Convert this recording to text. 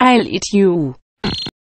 I'll eat you.